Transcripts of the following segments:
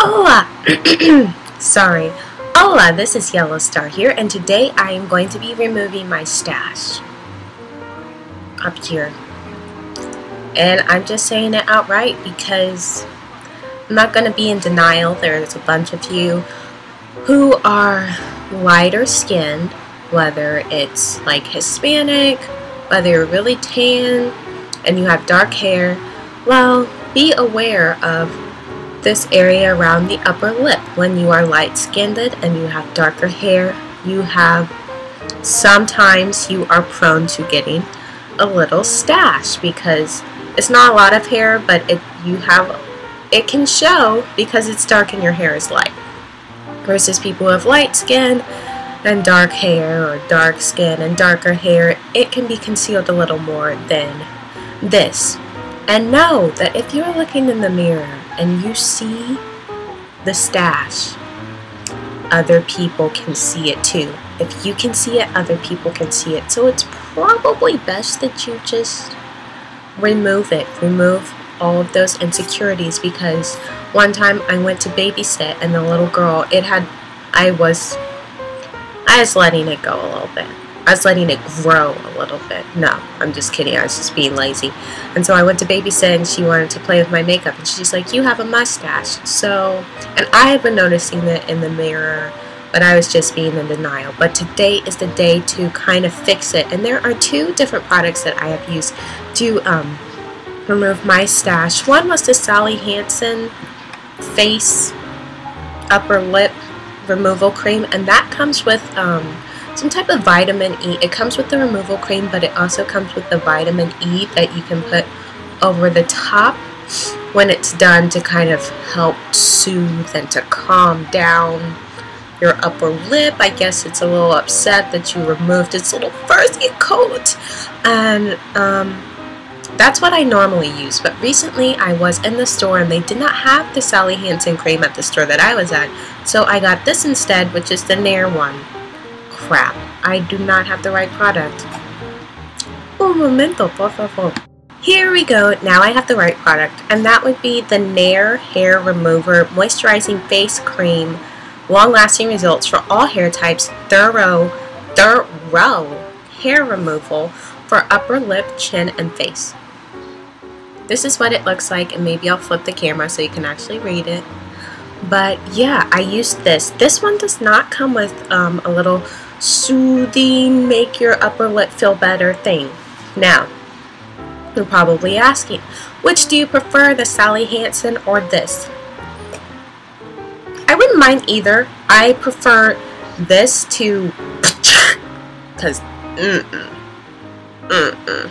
Hola! Sorry. Hola, this is YellohStar here, and today I am going to be removing my stash. Up here. And I'm just saying it outright because I'm not going to be in denial. There's a bunch of you who are lighter skinned, whether it's like Hispanic, whether you're really tan, and you have dark hair. Well, be aware of this area around the upper lip. When you are light skinned and you have darker hair, you have sometimes you are prone to getting a little stash because it's not a lot of hair, but it you have it can show because it's dark and your hair is light. Versus people with light skin and dark hair or dark skin and darker hair, it can be concealed a little more than this. And know that if you're looking in the mirror and you see the stash, other people can see it too. If you can see it, other people can see it. So it's probably best that you just remove it. Remove all of those insecurities because one time I went to babysit and the little girl, it had, I was, I was letting it go a little bit. I was letting it grow a little bit. No, I'm just kidding. I was just being lazy. And so I went to babysit and she wanted to play with my makeup. And she's like, you have a mustache. So, and I had been noticing it in the mirror, but I was just being in denial. But today is the day to kind of fix it. And there are two different products that I have used to um, remove my stash. One was the Sally Hansen face upper lip removal cream. And that comes with... Um, some type of vitamin E. It comes with the removal cream, but it also comes with the vitamin E that you can put over the top when it's done to kind of help soothe and to calm down your upper lip. I guess it's a little upset that you removed its little fuzzy coat. And um, that's what I normally use. But recently I was in the store and they did not have the Sally Hansen cream at the store that I was at. So I got this instead, which is the Nair one crap. I do not have the right product. Un momento, por favor. Here we go. Now I have the right product. And that would be the Nair Hair Remover Moisturizing Face Cream. Long-lasting results for all hair types. Thorough, thorough hair removal for upper lip, chin, and face. This is what it looks like, and maybe I'll flip the camera so you can actually read it. But yeah, I used this. This one does not come with um, a little soothing, make your upper lip feel better thing. Now, you're probably asking, which do you prefer, the Sally Hansen or this? I wouldn't mind either. I prefer this to, because, mm-mm, mm-mm,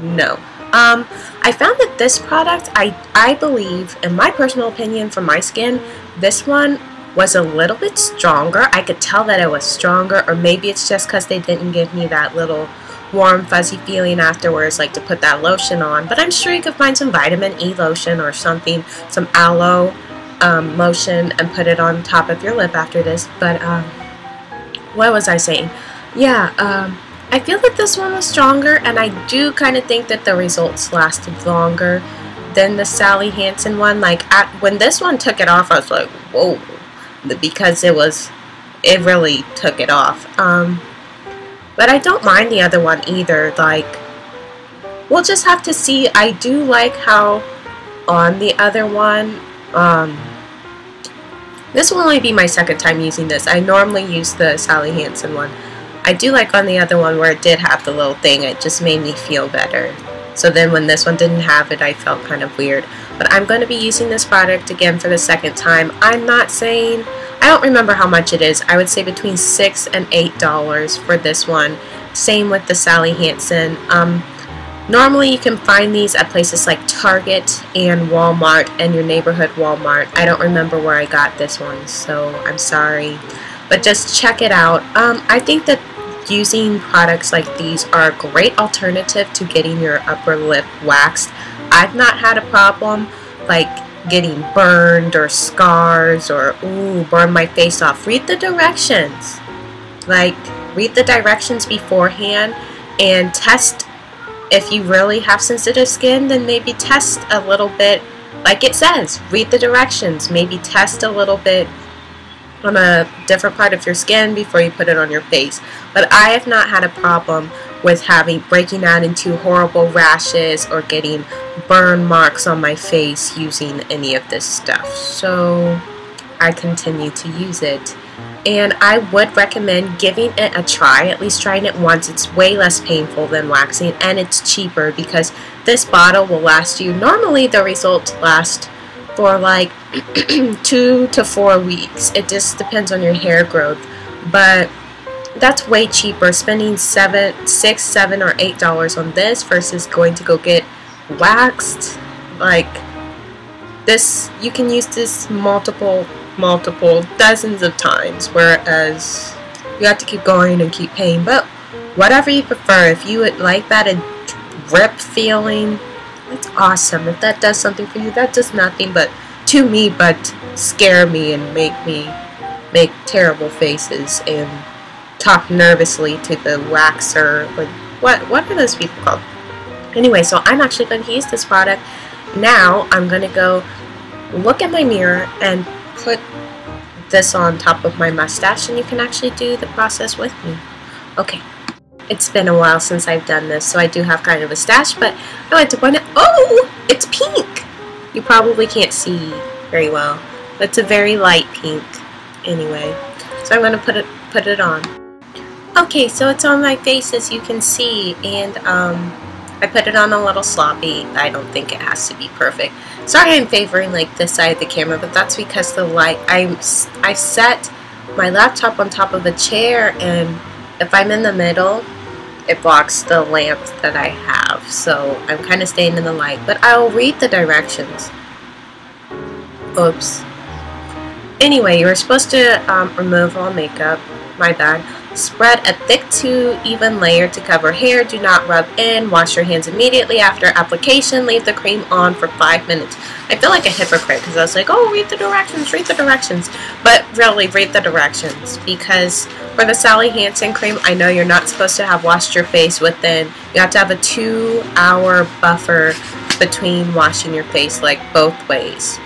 no. Um, I found that this product, I, I believe, in my personal opinion, for my skin, this one was a little bit stronger. I could tell that it was stronger, or maybe it's just because they didn't give me that little warm, fuzzy feeling afterwards, like to put that lotion on. But I'm sure you could find some vitamin E lotion or something, some aloe um, lotion, and put it on top of your lip after this. But, um, what was I saying? Yeah, um, I feel that this one was stronger, and I do kind of think that the results lasted longer than the Sally Hansen one. Like, at, when this one took it off, I was like, whoa, because it was, it really took it off. Um, but I don't mind the other one either. Like, we'll just have to see. I do like how on the other one, um, this will only be my second time using this. I normally use the Sally Hansen one. I do like on the other one where it did have the little thing. It just made me feel better. So then when this one didn't have it, I felt kind of weird. But I'm going to be using this product again for the second time. I'm not saying, I don't remember how much it is. I would say between 6 and $8 for this one. Same with the Sally Hansen. Um, normally you can find these at places like Target and Walmart and your neighborhood Walmart. I don't remember where I got this one, so I'm sorry. But just check it out. Um, I think that using products like these are a great alternative to getting your upper lip waxed. I've not had a problem like getting burned or scars or ooh burn my face off. Read the directions. Like read the directions beforehand and test if you really have sensitive skin then maybe test a little bit like it says, read the directions. Maybe test a little bit on a different part of your skin before you put it on your face. But I have not had a problem with having breaking out into horrible rashes or getting burn marks on my face using any of this stuff. So I continue to use it. And I would recommend giving it a try, at least trying it once. It's way less painful than waxing and it's cheaper because this bottle will last you. Normally the results last for like two to four weeks. It just depends on your hair growth. But that's way cheaper spending seven six seven or eight dollars on this versus going to go get waxed like this you can use this multiple multiple dozens of times whereas you have to keep going and keep paying but whatever you prefer if you would like that drip feeling that's awesome if that does something for you that does nothing but to me but scare me and make me make terrible faces and talk nervously to the waxer. Like, what, what are those people called? Anyway, so I'm actually going to use this product. Now I'm going to go look at my mirror and put this on top of my mustache and you can actually do the process with me. Okay, it's been a while since I've done this, so I do have kind of a stash, but I like to point it. Oh, it's pink! You probably can't see very well, but it's a very light pink anyway. So I'm going to put it put it on. Okay, so it's on my face as you can see, and um, I put it on a little sloppy. I don't think it has to be perfect. Sorry I'm favoring like this side of the camera, but that's because the light, I'm, I set my laptop on top of a chair, and if I'm in the middle, it blocks the lamp that I have, so I'm kind of staying in the light, but I'll read the directions. Oops. Anyway, you were supposed to um, remove all makeup. My bad. Spread a thick to even layer to cover hair. Do not rub in. Wash your hands immediately after application. Leave the cream on for 5 minutes. I feel like a hypocrite because I was like, oh, read the directions, read the directions. But really, read the directions because for the Sally Hansen cream, I know you're not supposed to have washed your face within. You have to have a 2 hour buffer between washing your face like both ways.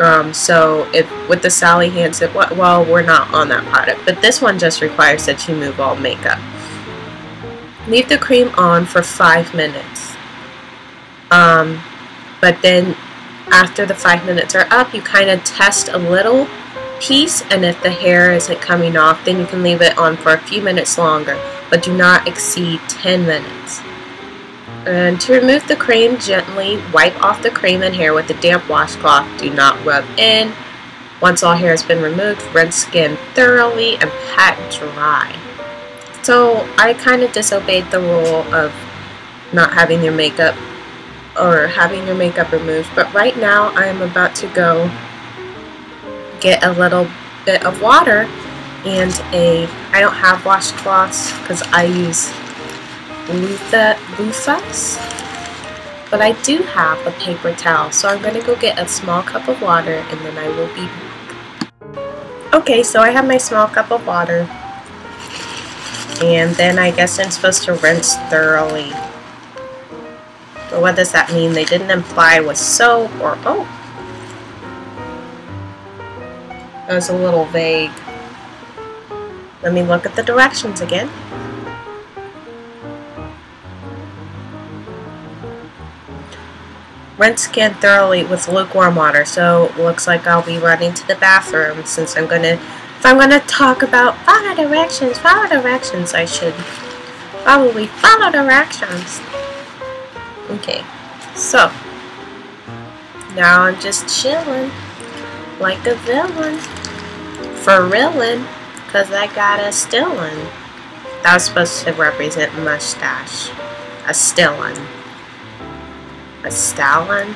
Um, so if with the Sally Hansen, well, we're not on that product, but this one just requires that you move all makeup. Leave the cream on for five minutes. Um, but then after the five minutes are up, you kind of test a little piece, and if the hair isn't coming off, then you can leave it on for a few minutes longer, but do not exceed 10 minutes. And to remove the cream, gently wipe off the cream and hair with a damp washcloth. Do not rub in. Once all hair has been removed, rinse skin thoroughly and pat dry. So I kind of disobeyed the rule of not having your makeup or having your makeup removed. But right now I am about to go get a little bit of water and a, I don't have washcloths because I use Loofah, Loofahs. But I do have a paper towel, so I'm going to go get a small cup of water and then I will be back. Okay, so I have my small cup of water. And then I guess I'm supposed to rinse thoroughly. But what does that mean? They didn't imply with soap or... Oh! That was a little vague. Let me look at the directions again. Rinse skin thoroughly with lukewarm water. So looks like I'll be running to the bathroom since I'm gonna if I'm gonna talk about follow directions, follow directions, I should probably follow directions. Okay, so now I'm just chilling like a villain for reallin' because I got a stillin'. That was supposed to represent mustache. A stillin'. A Stalin?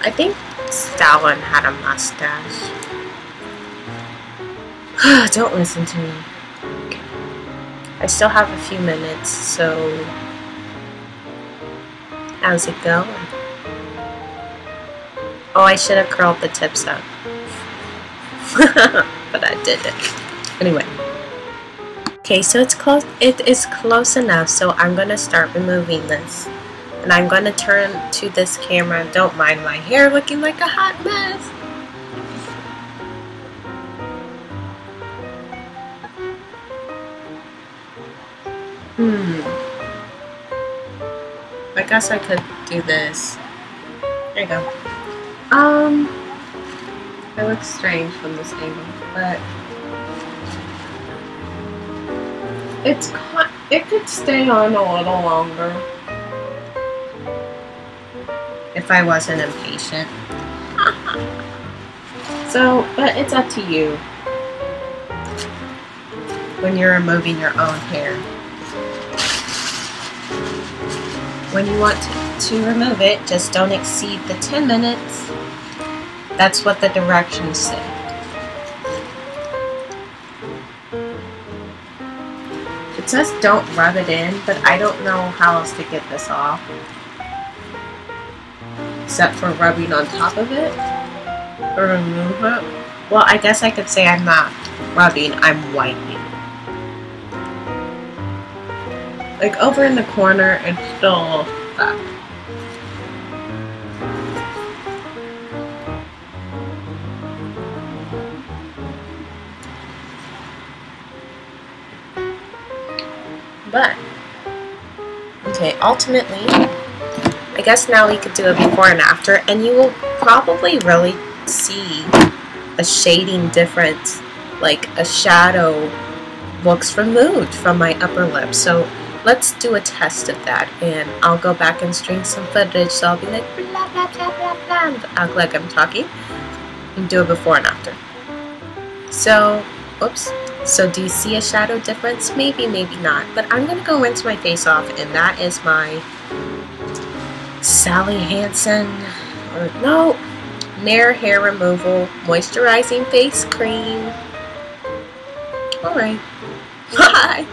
I think Stalin had a mustache. Don't listen to me. I still have a few minutes, so how's it going? Oh, I should have curled the tips up. but I didn't. Anyway. Okay, so it's close. It is close enough, so I'm gonna start removing this. And I'm going to turn to this camera. Don't mind my hair looking like a hot mess. Hmm. I guess I could do this. There you go. Um, it looks strange from this angle, but it's it could stay on a little longer I wasn't impatient. so, but it's up to you when you're removing your own hair. When you want to, to remove it, just don't exceed the 10 minutes. That's what the directions say. It says don't rub it in, but I don't know how else to get this off. Except for rubbing on top of it. Or remove it. Well, I guess I could say I'm not rubbing, I'm wiping. Like over in the corner, it's still stuck. But, okay, ultimately, I guess now we could do a before and after, and you will probably really see a shading difference, like a shadow looks removed from my upper lip. So let's do a test of that and I'll go back and stream some footage. So I'll be like blah blah blah blah blah act like I'm talking and do a before and after. So oops. So do you see a shadow difference? Maybe maybe not. But I'm gonna go rinse my face off and that is my Sally Hansen or no Nair hair removal moisturizing face cream. Alright bye